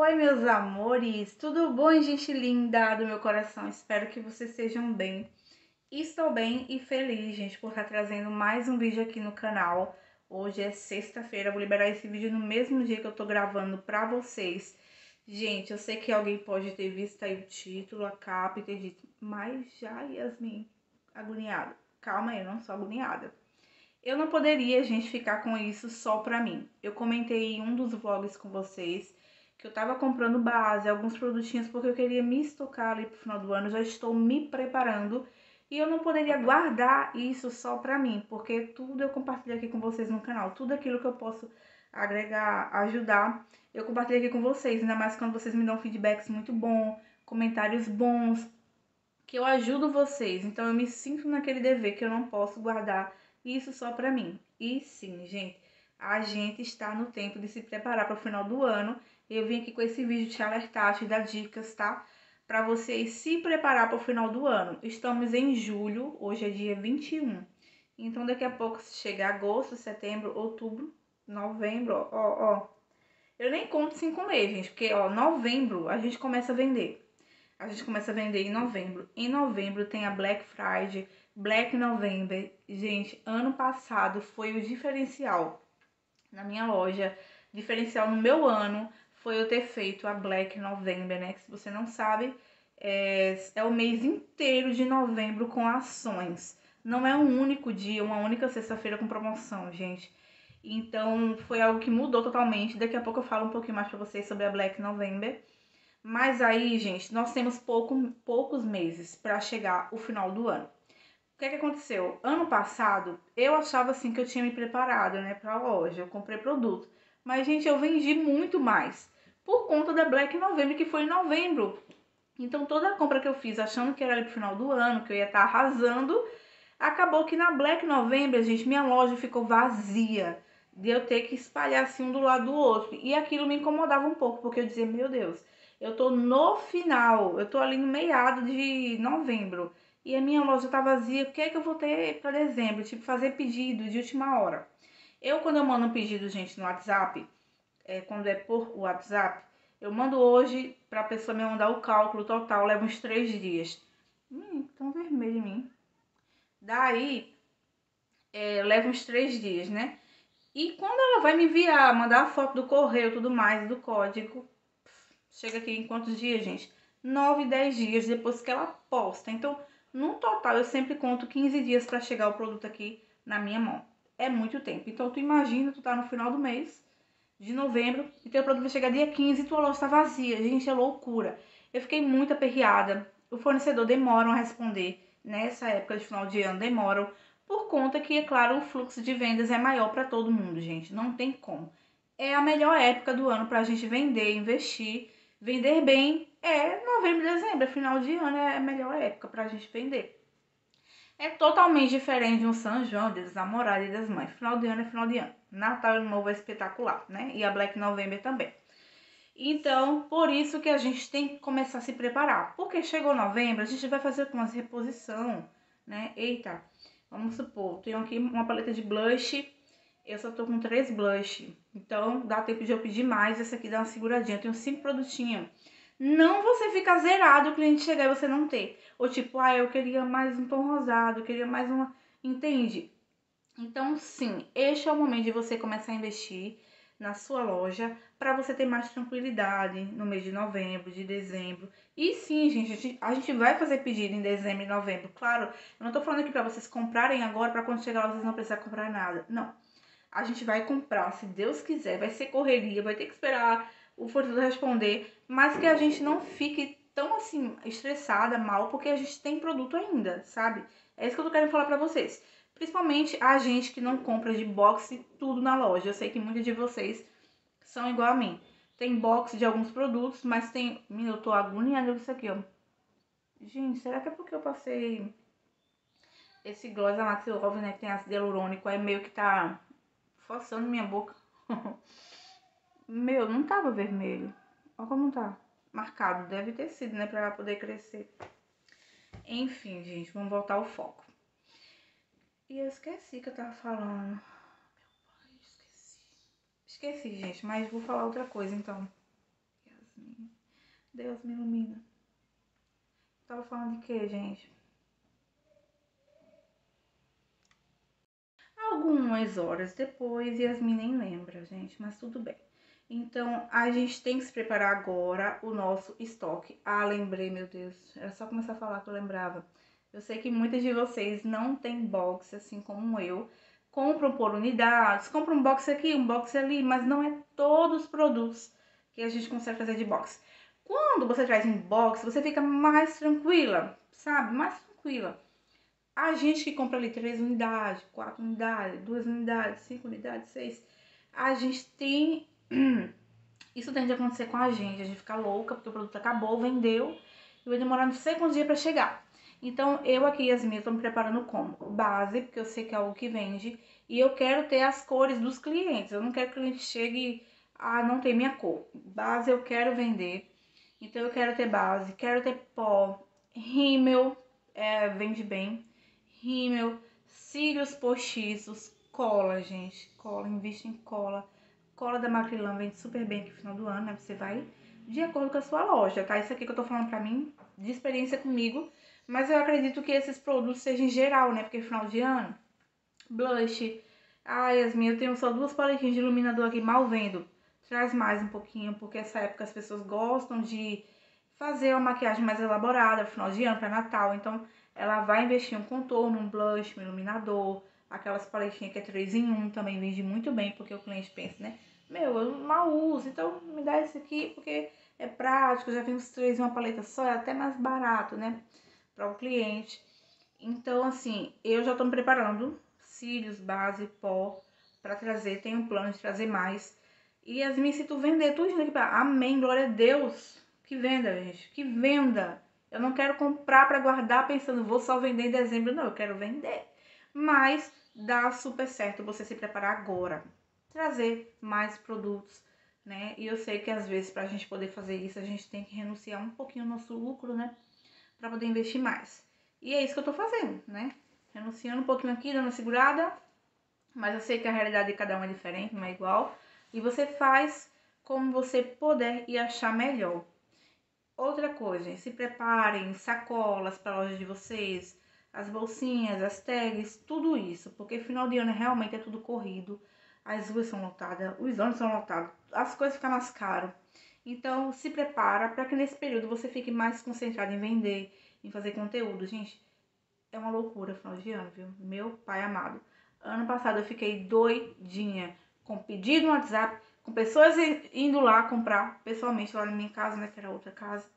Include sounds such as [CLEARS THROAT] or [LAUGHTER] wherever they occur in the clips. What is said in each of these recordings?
Oi, meus amores, tudo bom, gente linda do meu coração? Espero que vocês estejam bem. Estou bem e feliz, gente, por estar trazendo mais um vídeo aqui no canal. Hoje é sexta-feira, vou liberar esse vídeo no mesmo dia que eu tô gravando pra vocês. Gente, eu sei que alguém pode ter visto aí o título, a capa e ter dito, mas já, Yasmin, agoniada. Calma aí, eu não sou agoniada. Eu não poderia, gente, ficar com isso só pra mim. Eu comentei em um dos vlogs com vocês que eu tava comprando base, alguns produtinhos, porque eu queria me estocar ali pro final do ano, já estou me preparando. E eu não poderia guardar isso só pra mim, porque tudo eu compartilho aqui com vocês no canal. Tudo aquilo que eu posso agregar, ajudar, eu compartilho aqui com vocês. Ainda mais quando vocês me dão feedbacks muito bons, comentários bons, que eu ajudo vocês. Então eu me sinto naquele dever que eu não posso guardar isso só pra mim. E sim, gente, a gente está no tempo de se preparar para o final do ano eu vim aqui com esse vídeo te alertar, te dar dicas, tá? Para vocês se preparar para o final do ano. Estamos em julho, hoje é dia 21. Então daqui a pouco chega agosto, setembro, outubro, novembro, ó, ó. Eu nem conto cinco meses, gente, porque ó, novembro a gente começa a vender. A gente começa a vender em novembro. Em novembro tem a Black Friday, Black November. Gente, ano passado foi o diferencial na minha loja, diferencial no meu ano foi eu ter feito a Black November, né? Que se você não sabe, é, é o mês inteiro de novembro com ações. Não é um único dia, uma única sexta-feira com promoção, gente. Então foi algo que mudou totalmente. Daqui a pouco eu falo um pouquinho mais para vocês sobre a Black November. Mas aí, gente, nós temos pouco, poucos meses para chegar o final do ano. O que, é que aconteceu? Ano passado, eu achava assim que eu tinha me preparado, né, para a loja. Eu comprei produto. Mas, gente, eu vendi muito mais por conta da Black November, que foi em novembro. Então, toda a compra que eu fiz achando que era ali pro final do ano, que eu ia estar tá arrasando, acabou que na Black November, gente, minha loja ficou vazia. De eu ter que espalhar assim um do lado do outro. E aquilo me incomodava um pouco, porque eu dizia, meu Deus, eu tô no final, eu tô ali no meado de novembro. E a minha loja tá vazia, o que é que eu vou ter para dezembro? Tipo, fazer pedido de última hora. Eu, quando eu mando um pedido, gente, no WhatsApp, é, quando é por WhatsApp, eu mando hoje para a pessoa me mandar o cálculo total, leva uns três dias. Hum, tão vermelho em mim. Daí, é, leva uns três dias, né? E quando ela vai me enviar, mandar a foto do correio tudo mais, do código, chega aqui em quantos dias, gente? 9, 10 dias depois que ela posta. Então, no total, eu sempre conto 15 dias para chegar o produto aqui na minha mão é muito tempo. Então, tu imagina, tu tá no final do mês de novembro e teu produto vai chegar dia 15 e tua loja tá vazia. Gente, é loucura. Eu fiquei muito aperreada. O fornecedor demora a responder. Nessa época de final de ano, demoram. Por conta que, é claro, o fluxo de vendas é maior para todo mundo, gente. Não tem como. É a melhor época do ano para a gente vender, investir. Vender bem é novembro, dezembro. Final de ano é a melhor época para a gente vender é totalmente diferente de um São João, dos Namorados e das Mães. Final de ano é final de ano. Natal e Ano Novo é espetacular, né? E a Black November também. Então, por isso que a gente tem que começar a se preparar. Porque chegou novembro, a gente vai fazer uma reposição, né? Eita, vamos supor, tenho aqui uma paleta de blush, eu só tô com três blush. Então, dá tempo de eu pedir mais, essa aqui dá uma seguradinha. Eu tenho cinco produtinhos. Não você ficar zerado, o cliente chegar e você não ter. Ou tipo, ah, eu queria mais um tom rosado, eu queria mais uma. Entende? Então, sim, este é o momento de você começar a investir na sua loja para você ter mais tranquilidade no mês de novembro, de dezembro. E sim, gente, a gente vai fazer pedido em dezembro e novembro. Claro, eu não tô falando aqui para vocês comprarem agora para quando chegar lá vocês não precisar comprar nada. Não. A gente vai comprar, se Deus quiser, vai ser correria, vai ter que esperar o fornecedor responder, mas que a gente não fique tão assim estressada, mal, porque a gente tem produto ainda, sabe? É isso que eu tô querendo falar pra vocês. Principalmente a gente que não compra de boxe tudo na loja. Eu sei que muitos de vocês são igual a mim. Tem box de alguns produtos, mas tem. Menina, eu tô agoniada com isso aqui, ó. Gente, será que é porque eu passei esse gloss amaxilove, né? Que tem ácido hialurônico, aí meio que tá forçando minha boca. [LAUGHS] Meu, não tava vermelho. Olha como tá. Marcado. Deve ter sido, né? Pra poder crescer. Enfim, gente. Vamos voltar ao foco. E eu esqueci que eu tava falando. Meu pai, esqueci. Esqueci, gente. Mas vou falar outra coisa, então. Deus, Deus me ilumina. Tava falando de quê, gente? Algumas horas depois, Yasmin nem lembra, gente, mas tudo bem. Então, a gente tem que se preparar agora o nosso estoque. Ah, lembrei, meu Deus. Era só começar a falar que eu lembrava. Eu sei que muitas de vocês não tem box, assim como eu. Compram por unidades, compram um box aqui, um box ali, mas não é todos os produtos que a gente consegue fazer de box. Quando você traz em box, você fica mais tranquila, sabe? Mais tranquila. A gente que compra ali três unidades, quatro unidades, duas unidades, cinco unidades, seis, a gente tem [CLEARS THROAT] Isso tende a acontecer com a gente, a gente fica louca porque o produto acabou, vendeu e vai demorar não sei quantos dias para chegar. Então, eu aqui, Yasmin, estou me preparando como base, porque eu sei que é algo que vende, e eu quero ter as cores dos clientes. Eu não quero que o cliente chegue, ah, não tem minha cor. Base eu quero vender, então eu quero ter base, quero ter pó, rímel, é, vende bem, rímel, cílios postiços, cola, gente, cola, investe em cola Cola da Macrylan vende super bem aqui no final do ano, né? Você vai de acordo com a sua loja, tá? Isso aqui que eu tô falando pra mim, de experiência comigo. Mas eu acredito que esses produtos sejam em geral, né? Porque final de ano, blush. Ai, Yasmin, eu tenho só duas paletinhas de iluminador aqui, mal vendo. Traz mais um pouquinho, porque essa época as pessoas gostam de fazer uma maquiagem mais elaborada, final de ano, para Natal. Então, ela vai investir um contorno, um blush, um iluminador, aquelas paletinhas que é 3 em 1 também vende muito bem, porque o cliente pensa, né? Meu, eu mal uso, então me dá esse aqui porque é prático, já vem os três em uma paleta só, é até mais barato, né, para o cliente. Então, assim, eu já tô me preparando, cílios, base, pó, para trazer, tenho um plano de trazer mais. E as minhas, se tu vender tudo aqui pra... Amém, glória a Deus. Que venda, gente, que venda. Eu não quero comprar para guardar pensando, vou só vender em dezembro, não, eu quero vender. Mas dá super certo você se preparar agora trazer mais produtos, né? E eu sei que às vezes para a gente poder fazer isso, a gente tem que renunciar um pouquinho ao nosso lucro, né? Para poder investir mais. E é isso que eu tô fazendo, né? Renunciando um pouquinho aqui, dando uma segurada, mas eu sei que a realidade de cada um é diferente, não é igual. E você faz como você puder e achar melhor. Outra coisa, se preparem sacolas para a loja de vocês, as bolsinhas, as tags, tudo isso, porque final de ano realmente é tudo corrido as ruas são lotadas, os ônibus são lotados, as coisas ficam mais caras. Então, se prepara para que nesse período você fique mais concentrado em vender, em fazer conteúdo. Gente, é uma loucura final de ano, viu? Meu pai amado. Ano passado eu fiquei doidinha com pedido no WhatsApp, com pessoas indo lá comprar pessoalmente lá na minha casa, né? Que era outra casa.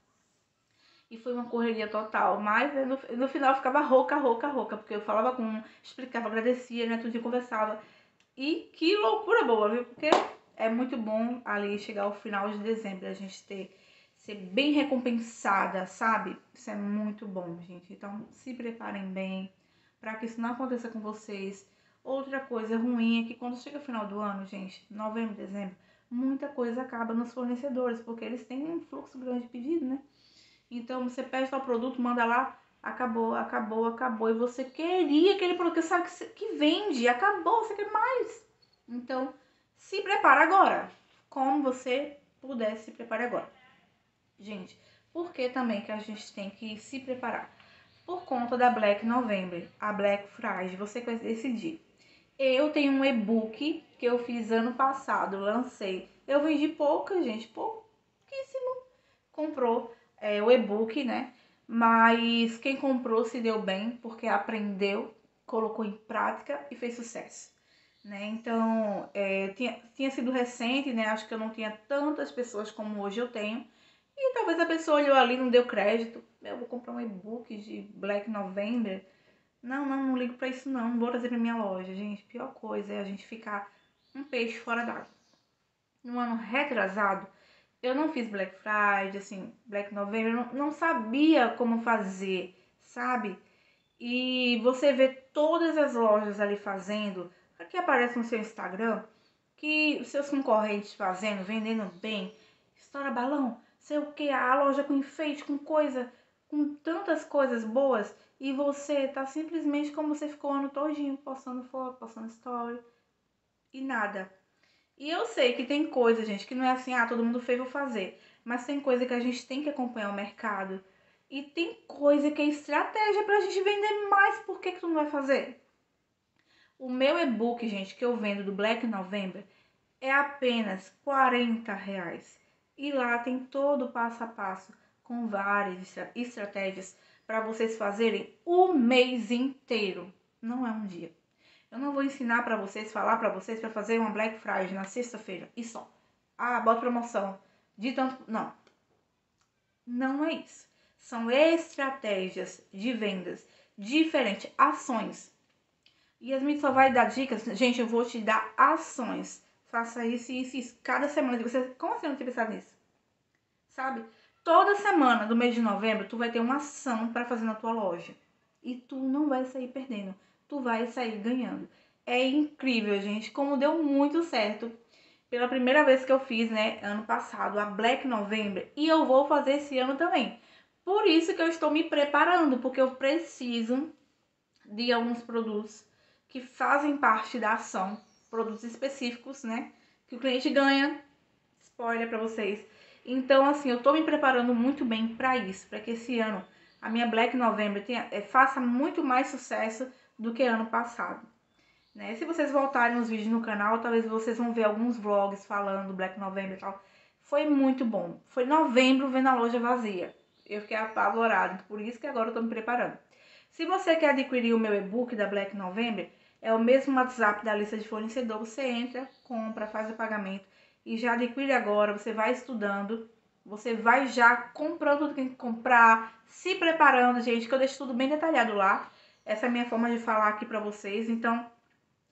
E foi uma correria total. Mas no, no final eu ficava rouca, rouca, rouca. Porque eu falava com um, explicava, agradecia, né? Tudo conversava. E que loucura boa, viu? Porque é muito bom ali chegar ao final de dezembro, a gente ter ser bem recompensada, sabe? Isso é muito bom, gente. Então, se preparem bem para que isso não aconteça com vocês. Outra coisa ruim é que quando chega o final do ano, gente, novembro, dezembro, muita coisa acaba nos fornecedores, porque eles têm um fluxo grande de pedido, né? Então, você pede o produto, manda lá, acabou, acabou, acabou. E você queria aquele produto que sabe que, vende, acabou, você quer mais. Então, se prepara agora. Como você puder, se prepare agora. Gente, por que também que a gente tem que se preparar? Por conta da Black November, a Black Friday, você vai decidir. Eu tenho um e-book que eu fiz ano passado, lancei. Eu vendi pouca, gente, pouquíssimo. Comprou é, o e-book, né? Mas quem comprou se deu bem porque aprendeu, colocou em prática e fez sucesso. Né? Então, é, tinha, tinha sido recente, né? Acho que eu não tinha tantas pessoas como hoje eu tenho. E talvez a pessoa olhou ali não deu crédito. Eu vou comprar um e-book de Black November. Não, não, não ligo para isso não. Não vou trazer pra minha loja, gente. Pior coisa é a gente ficar um peixe fora d'água. No ano retrasado, eu não fiz Black Friday, assim, Black November, eu não, não sabia como fazer, sabe? E você vê todas as lojas ali fazendo, aqui aparece no seu Instagram, que os seus concorrentes fazendo, vendendo bem, estoura balão, sei o que, a loja com enfeite, com coisa, com tantas coisas boas, e você tá simplesmente como você ficou o ano todinho, postando foto, postando story, e nada. E eu sei que tem coisa, gente, que não é assim, ah, todo mundo fez, vou fazer. Mas tem coisa que a gente tem que acompanhar o mercado. E tem coisa que é estratégia pra gente vender mais. Por que, que tu não vai fazer? O meu e-book, gente, que eu vendo do Black November é apenas 40 reais. E lá tem todo o passo a passo com várias estratégias para vocês fazerem o mês inteiro. Não é um dia. Eu não vou ensinar para vocês, falar para vocês para fazer uma Black Friday na sexta-feira e só. Ah, bota promoção de tanto. Não. Não é isso. São estratégias de vendas diferentes, ações. E Yasmin só vai dar dicas. Gente, eu vou te dar ações faça isso, isso, isso. Cada semana. Você, como você não tinha pensado nisso? Sabe? Toda semana do mês de novembro, tu vai ter uma ação para fazer na tua loja. E tu não vai sair perdendo. Tu vai sair ganhando. É incrível, gente, como deu muito certo. Pela primeira vez que eu fiz, né, ano passado, a Black November. E eu vou fazer esse ano também. Por isso que eu estou me preparando, porque eu preciso de alguns produtos que fazem parte da ação produtos específicos, né? Que o cliente ganha. Spoiler para vocês. Então, assim, eu tô me preparando muito bem para isso, para que esse ano a minha Black November tenha, é, faça muito mais sucesso do que ano passado. Né? Se vocês voltarem os vídeos no canal, talvez vocês vão ver alguns vlogs falando Black November e tal. Foi muito bom. Foi novembro vendo a loja vazia. Eu fiquei apavorada, por isso que agora eu tô me preparando. Se você quer adquirir o meu e-book da Black November, é o mesmo WhatsApp da lista de fornecedor. Você entra, compra, faz o pagamento e já adquire agora. Você vai estudando, você vai já comprando tudo que tem que comprar, se preparando, gente, que eu deixo tudo bem detalhado lá. Essa é a minha forma de falar aqui para vocês. Então,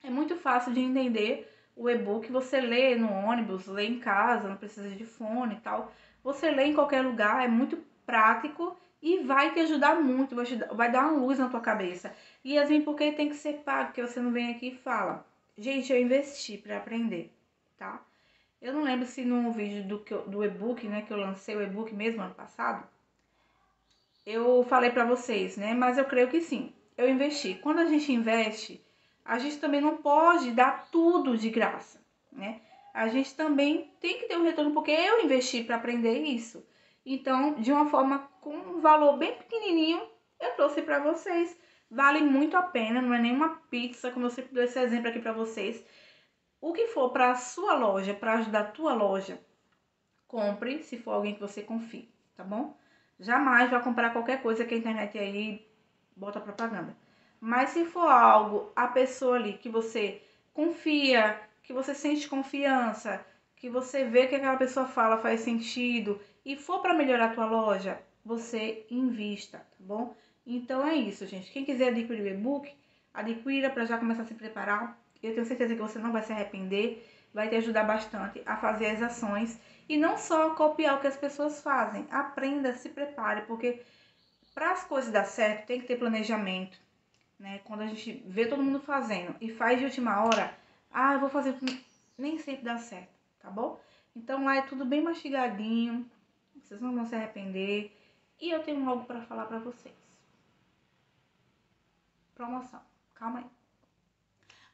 é muito fácil de entender o e-book. Você lê no ônibus, lê em casa, não precisa de fone e tal. Você lê em qualquer lugar, é muito prático e vai te ajudar muito, vai, ajudar, vai dar uma luz na tua cabeça. E assim, porque tem que ser pago, porque você não vem aqui e fala, gente, eu investi para aprender, tá? Eu não lembro se no vídeo do, do e-book, né, que eu lancei o e-book mesmo ano passado, eu falei para vocês, né, mas eu creio que sim, eu investi. Quando a gente investe, a gente também não pode dar tudo de graça, né? A gente também tem que ter um retorno, porque eu investi para aprender isso. Então, de uma forma com um valor bem pequenininho, eu trouxe para vocês. Vale muito a pena, não é nenhuma pizza, como eu sempre dou esse exemplo aqui para vocês. O que for para a sua loja, para ajudar a tua loja, compre se for alguém que você confie, tá bom? Jamais vá comprar qualquer coisa que a internet aí bota propaganda. Mas se for algo, a pessoa ali que você confia, que você sente confiança, que você vê que aquela pessoa fala faz sentido e for para melhorar a tua loja, você invista, tá bom? Então é isso, gente. Quem quiser adquirir o e-book, adquira para já começar a se preparar. Eu tenho certeza que você não vai se arrepender, vai te ajudar bastante a fazer as ações e não só copiar o que as pessoas fazem. Aprenda, se prepare, porque para as coisas dar certo tem que ter planejamento, né? Quando a gente vê todo mundo fazendo e faz de última hora, ah, eu vou fazer, nem sempre dá certo tá bom? Então lá é tudo bem mastigadinho, vocês não vão se arrepender. E eu tenho algo para falar para vocês. Promoção, calma aí.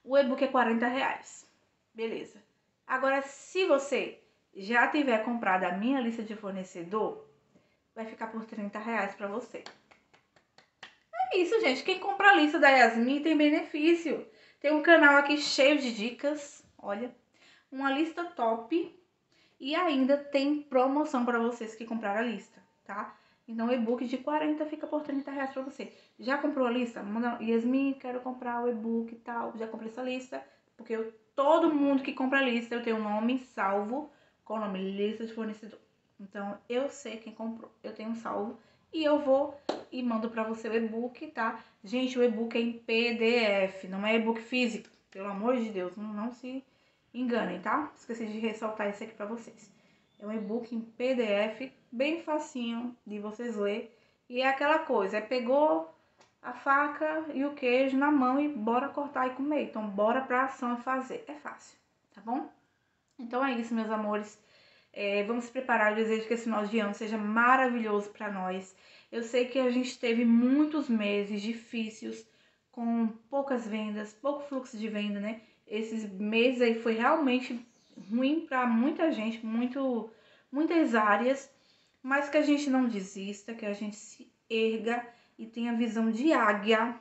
O e-book é 40 reais, beleza. Agora, se você já tiver comprado a minha lista de fornecedor, vai ficar por 30 reais para você. É isso, gente. Quem compra a lista da Yasmin tem benefício. Tem um canal aqui cheio de dicas, olha uma lista top e ainda tem promoção para vocês que compraram a lista, tá? Então, o e-book de 40 fica por 30 reais pra você. Já comprou a lista? Manda, Yasmin, quero comprar o e-book e tal. Já comprei essa lista, porque eu, todo mundo que compra a lista, eu tenho um nome salvo com o nome lista de fornecedor. Então, eu sei quem comprou. Eu tenho salvo e eu vou e mando pra você o e-book, tá? Gente, o e-book é em PDF, não é e-book físico. Pelo amor de Deus, não, não se enganem, tá? Esqueci de ressaltar isso aqui para vocês. É um e-book em PDF, bem facinho de vocês ler. E é aquela coisa, é pegou a faca e o queijo na mão e bora cortar e comer. Então, bora pra ação e fazer. É fácil, tá bom? Então é isso, meus amores. É, vamos preparar. Eu desejo que esse final de ano seja maravilhoso para nós. Eu sei que a gente teve muitos meses difíceis, com poucas vendas, pouco fluxo de venda, né? esses meses aí foi realmente ruim para muita gente, muito, muitas áreas, mas que a gente não desista, que a gente se erga e tenha visão de águia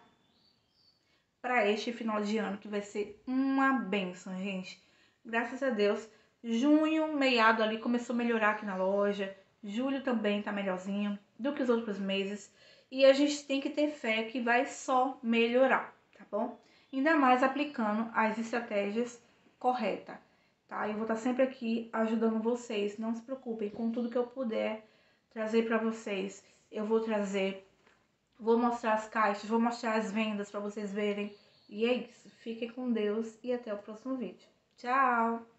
para este final de ano, que vai ser uma benção, gente. Graças a Deus. Junho, meado ali, começou a melhorar aqui na loja. Julho também tá melhorzinho do que os outros meses. E a gente tem que ter fé que vai só melhorar, tá bom? Ainda mais aplicando as estratégias corretas, tá? Eu vou estar sempre aqui ajudando vocês. Não se preocupem com tudo que eu puder trazer para vocês. Eu vou trazer, vou mostrar as caixas, vou mostrar as vendas para vocês verem. E é isso. Fiquem com Deus e até o próximo vídeo. Tchau!